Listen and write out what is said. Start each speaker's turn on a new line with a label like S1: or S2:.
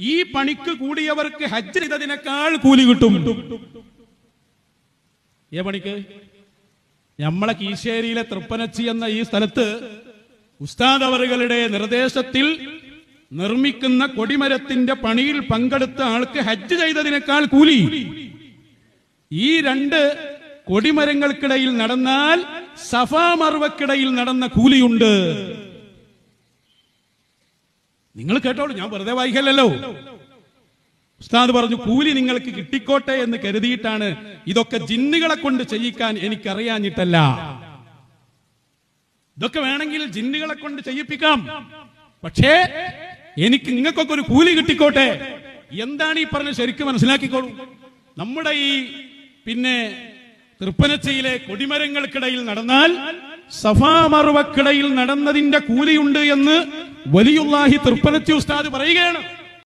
S1: ഈ പണിക്ക് കൂടിയവർക്ക് ഹജ്ജ് ചെയ്തതിനേക്കാൾ കൂലി കിട്ടും. ഏ പണിക്ക്? നമ്മളെ കീശേരിയിലെ തൃപ്പനച്ചി എന്ന ഈ സ്ഥലത്ത് ഉസ്താദ് അവറുകളുടെ നിർദ്ദേശത്തിൽ നിർമ്മിക്കുന്ന കൊടിമരത്തിന്റെ പണിയിൽ പങ്കെടുത്ത ആൾക്ക് ഹജ്ജ് ചെയ്തതിനേക്കാൾ കൂലി. ഈ രണ്ട് കൊടിമരങ്ങൾക്കിടയിൽ നടന്നാൽ സഫാ മർവക്കിടയിൽ നടന്ന കൂലിയുണ്ട്. നിങ്ങൾ കേട്ടോളൂ ഞാൻ വെറുതെ വായിക്കല്ലോ ഉസ്താദ് പറഞ്ഞു കൂലി നിങ്ങൾക്ക് കിട്ടിക്കോട്ടെ എന്ന് കരുതിയിട്ടാണ് ഇതൊക്കെ ജിന്നുകളെ കൊണ്ട് ചെയ്യിക്കാൻ എനിക്കറിയാഞ്ഞിട്ടല്ല. ഇതൊക്കെ വേണമെങ്കിൽ ജിന്നുകളെ കൊണ്ട് ചെയ്യിപ്പിക്കാം. പക്ഷേ എനിക്ക് നിങ്ങൾക്കൊക്കെ ഒരു കൂലി കിട്ടിക്കോട്ടെ? എന്താണ് ഈ പറഞ്ഞ ശരിക്കും മനസ്സിലാക്കിക്കോളൂ. നമ്മുടെ ഈ പിന്നെ തൃപ്പനച്ചയിലെ കൊടിമരങ്ങൾക്കിടയിൽ നടന്നാൽ സഫാമറുവക്കിടയിൽ നടന്നതിന്റെ കൂലിയുണ്ട് എന്ന് വലിയുല്ലാഹി തൃപ്പനത്തി ഉസ്താദ് പറയുകയാണ്.